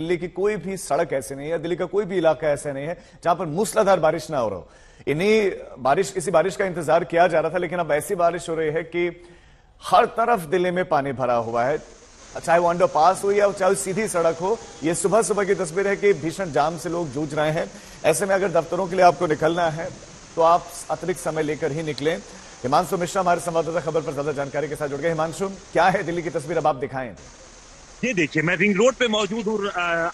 दिल्ली की कोई भी सड़क ऐसी नहीं है, दिल्ली का कोई भी इलाका ऐसा नहीं है जहाँ पर मूसलाधार बारिश ना हो रहा। हो इन्हीं बारिश, इसी बारिश का इंतज़ार किया जा रहा था, लेकिन अब ऐसी बारिश हो रही है कि हर तरफ़ दिल्ली में पानी भरा हुआ है। चाहे वो अंडर पास हो या चाहे सीधी सड़क हो, ये सुबह सुबह की तस्वीर है कि भीषण जाम से लोग जूझ रहे हैं। ऐसे में अगर दफ्तरों के लिए आपको निकलना है तो आप अतिरिक्त समय लेकर ही निकलें। हिमांशु मिश्रा हमारे संवाददाता, खबर पर ज़्यादा जानकारी के साथ जुड़ गए। हिमांशु, क्या है दिल्ली की तस्वीर? अब आप दिखाएँ। ये देखिए, मैं रिंग रोड पे मौजूद हूँ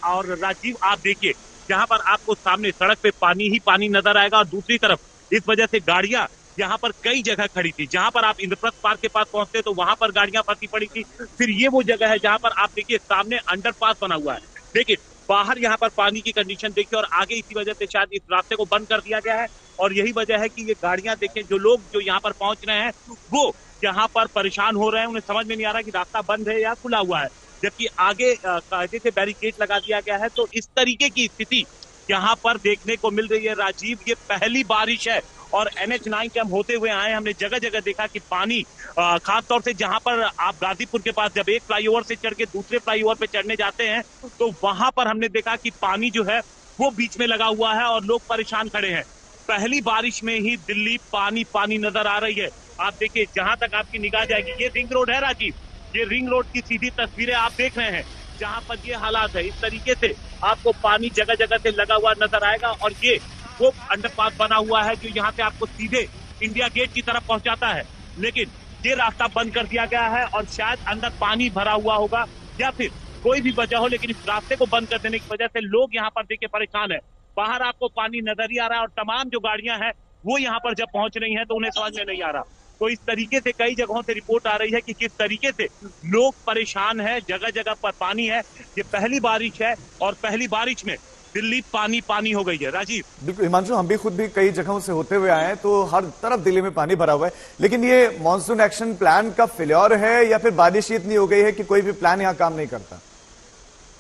और राजीव, आप देखिए, जहाँ पर आपको सामने सड़क पे पानी ही पानी नज़र आएगा। और दूसरी तरफ़, इस वजह से गाड़ियाँ यहाँ पर कई जगह खड़ी थी। जहाँ पर आप इंद्रप्रस्थ पार्क के पास पहुँचते तो वहाँ पर गाड़ियाँ फंसी पड़ी थी। फिर ये वो जगह है जहाँ पर आप देखिए, सामने अंडरपास बना हुआ है। देखिए, बाहर यहाँ पर पानी की कंडीशन देखिए, और आगे इसी वजह से शायद इस रास्ते को बंद कर दिया गया है। और यही वजह है कि ये गाड़ियाँ देखें, जो लोग जो यहाँ पर पहुँच रहे हैं, वो यहाँ पर परेशान हो रहे हैं। उन्हें समझ में नहीं आ रहा कि रास्ता बंद है या खुला हुआ है। जबकि आगे कायदे से बैरिकेड लगा दिया गया है तो इस तरीके की स्थिति यहाँ पर देखने को मिल रही है। राजीव, ये पहली बारिश है और एन एच नाइन के हम होते हुए आए हमने जगह जगह देखा कि पानी खास तौर से जहाँ पर आप गाजीपुर के पास जब एक फ्लाईओवर से चढ़ के दूसरे फ्लाईओवर पे चढ़ने जाते हैं तो वहाँ पर हमने देखा कि पानी जो है, वो बीच में लगा हुआ है और लोग परेशान खड़े हैं। पहली बारिश में ही दिल्ली पानी पानी नज़र आ रही है। आप देखिए, जहाँ तक आपकी निगाह जाएगी, ये रिंग रोड है राजीव? ये रिंग रोड की सीधी तस्वीरें आप देख रहे हैं, जहाँ पर ये हालात है। इस तरीके से आपको पानी जगह जगह से लगा हुआ नज़र आएगा और ये वो अंडरपास बना हुआ है जो यहाँ से आपको सीधे इंडिया गेट की तरफ़ पहुंचाता है। लेकिन ये रास्ता बंद कर दिया गया है और शायद अंदर पानी भरा हुआ होगा या फिर कोई भी वजह हो, लेकिन इस रास्ते को बंद कर देने की वजह से लोग यहाँ पर देखिए परेशान है। बाहर आपको पानी नज़र ही आ रहा है और तमाम जो गाड़ियाँ हैं, वो यहाँ पर जब पहुँच रही हैं तो उन्हें समझ में नहीं आ रहा। तो इस तरीके से कई जगहों से रिपोर्ट आ रही है कि किस तरीके से लोग परेशान है जगह जगह पर पानी है। ये पहली बारिश है और पहली बारिश में दिल्ली पानी पानी हो गई है। राजीव। बिल्कुल, हिमांशु, हम भी खुद भी कई जगहों से होते हुए आए हैं तो हर तरफ़ दिल्ली में पानी भरा हुआ है। लेकिन ये मानसून एक्शन प्लान का फेल्योर है या फिर बारिश इतनी हो गई है कि कोई भी प्लान यहाँ काम नहीं करता?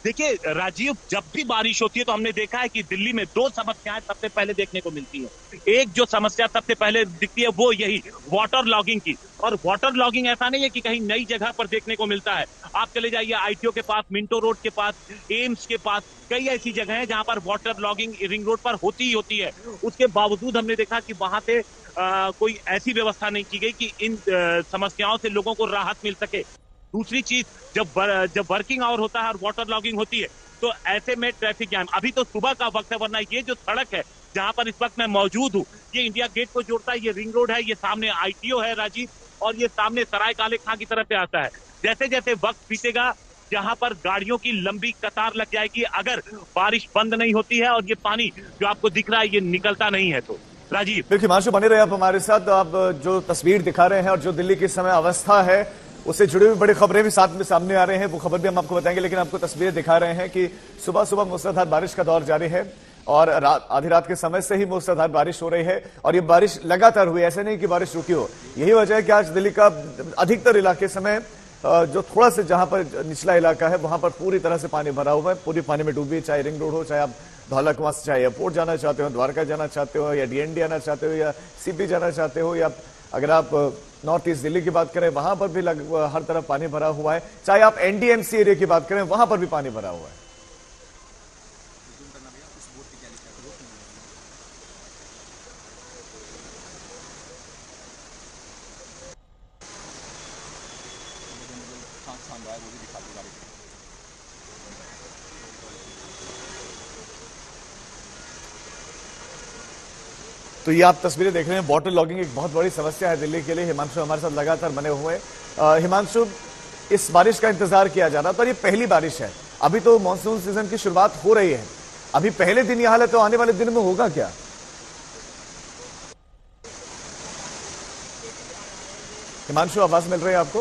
देखिए राजीव जब भी बारिश होती है तो हमने देखा है कि दिल्ली में दो समस्याएँ सबसे पहले देखने को मिलती है। एक जो समस्या सबसे पहले दिखती है वो यही वाटर लॉगिंग की। और वाटर लॉगिंग ऐसा नहीं है कि कहीं नई जगह पर देखने को मिलता है। आप चले जाइए आईटीओ के पास मिंटो रोड के पास एम्स के पास कई ऐसी जगह है जहाँ पर वाटर लॉगिंग रिंग रोड पर होती ही होती है। उसके बावजूद हमने देखा कि वहाँ से आ, कोई ऐसी व्यवस्था नहीं की गई कि इन आ, समस्याओं से लोगों को राहत मिल सके। दूसरी चीज़ जब बर, जब वर्किंग आवर होता है और वाटर लॉगिंग होती है तो ऐसे में ट्रैफ़िक जैम अभी तो सुबह का वक्त है वरना ये जो सड़क है जहाँ पर इस वक्त मैं मौजूद हूँ ये इंडिया गेट को जोड़ता है ये रिंग रोड है ये सामने आईटीओ है राजीव और ये सामने सराय काले खां की तरफ़ पे आता है। जैसे जैसे वक्त बीतेगा जहाँ पर गाड़ियों की लंबी कतार लग जाएगी अगर बारिश बंद नहीं होती है और ये पानी जो आपको दिख रहा है ये निकलता नहीं है तो। राजीव। देखिए माशु बने रहे आप हमारे साथ। आप जो तस्वीर दिखा रहे हैं और जो दिल्ली की समय अवस्था है उससे जुड़ी हुई बड़ी खबरें भी साथ में सामने आ रहे हैं, वो खबर भी हम आपको बताएँगे, लेकिन आपको तस्वीरें दिखा रहे हैं कि सुबह सुबह मूसलाधार बारिश का दौर जारी है और रात आधी रात के समय से ही मूसलाधार बारिश हो रही है और ये बारिश लगातार हुई ऐसे नहीं कि बारिश रुकी हो। यही वजह है कि आज दिल्ली का अधिकतर इलाके समय जो थोड़ा सा जहाँ पर निचला इलाका है, वहाँ पर पूरी तरह से पानी भरा हुआ है। पूरी पानी में डूबी चाहे रिंग रोड हो, चाहे आप धौलक वहाँ से चाहे एयरपोर्ट जाना चाहते हो, द्वारका जाना चाहते हो, या डीएनडी आना चाहते हो, या सीपी जाना चाहते हो, या अगर आप नॉर्थ ईस्ट दिल्ली की बात करें वहाँ पर भी लग, हर तरफ़ पानी भरा हुआ है। चाहे आप एनडीएमसी एरिया की बात करें वहाँ पर भी पानी भरा हुआ है। तो ये आप तस्वीरें देख रहे हैं। वाटर लॉगिंग एक बहुत बड़ी समस्या है दिल्ली के लिए। हिमांशु हमारे साथ लगातार बने हुए। हिमांशु, इस बारिश का इंतज़ार किया जा रहा था ये पहली बारिश है। अभी तो मानसून सीज़न की शुरुआत हो रही है। अभी पहले दिन यह हाल है तो आने वाले दिन में होगा क्या? हिमांशु, आवाज़ मिल रही है आपको?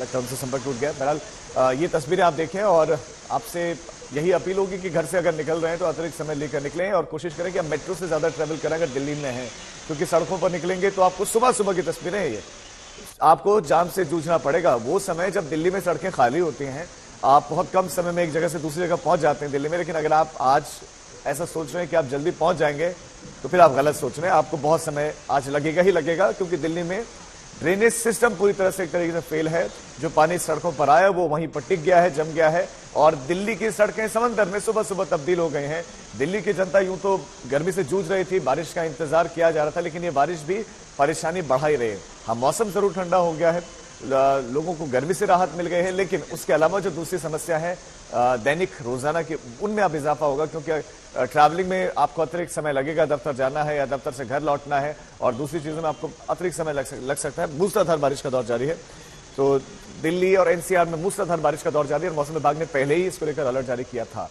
लगता है उनसे संपर्क टूट गया। बहरहाल ये तस्वीरें आप देखें और आपसे यही अपील होगी कि घर से अगर निकल रहे हैं तो अतिरिक्त समय लेकर निकलें और कोशिश करें कि आप मेट्रो से ज़्यादा ट्रेवल करें अगर दिल्ली में है। क्योंकि सड़कों पर निकलेंगे तो आपको सुबह सुबह की तस्वीरें ये। आपको जाम से जूझना पड़ेगा। वो समय जब दिल्ली में सड़कें खाली होती हैं, आप बहुत कम समय में एक जगह से दूसरी जगह पहुँच जाते हैं दिल्ली में। लेकिन अगर आप आज ऐसा सोच रहे हैं कि आप जल्दी पहुँच जाएँगे तो फिर आप गलत सोच रहे हैं। आपको बहुत समय आज लगेगा ही लगेगा, क्योंकि दिल्ली में ड्रेनेज सिस्टम पूरी तरह से एक तरीके से फेल है। जो पानी सड़कों पर आया, वो वहीं पर टिक गया है, जम गया है। और दिल्ली की सड़कें समंदर में सुबह सुबह तब्दील हो गए हैं। दिल्ली की जनता यूँ तो गर्मी से जूझ रही थी, बारिश का इंतज़ार किया जा रहा था, लेकिन ये बारिश भी परेशानी बढ़ा ही रही है। हाँ मौसम ज़रूर ठंडा हो गया है। लोगों को गर्मी से राहत मिल गई है लेकिन उसके अलावा जो दूसरी समस्या है दैनिक रोज़ाना की उनमें अब इजाफा होगा क्योंकि ट्रैवलिंग में आपको अतिरिक्त समय लगेगा दफ्तर जाना है या दफ्तर से घर लौटना है और दूसरी चीज़ों में आपको अतिरिक्त समय लग, लग सकता है। मूसलाधार बारिश का दौर जारी है। तो दिल्ली और एनसीआर में मूसलाधार बारिश का दौर जारी है और मौसम विभाग ने पहले ही इसको लेकर अलर्ट जारी किया था।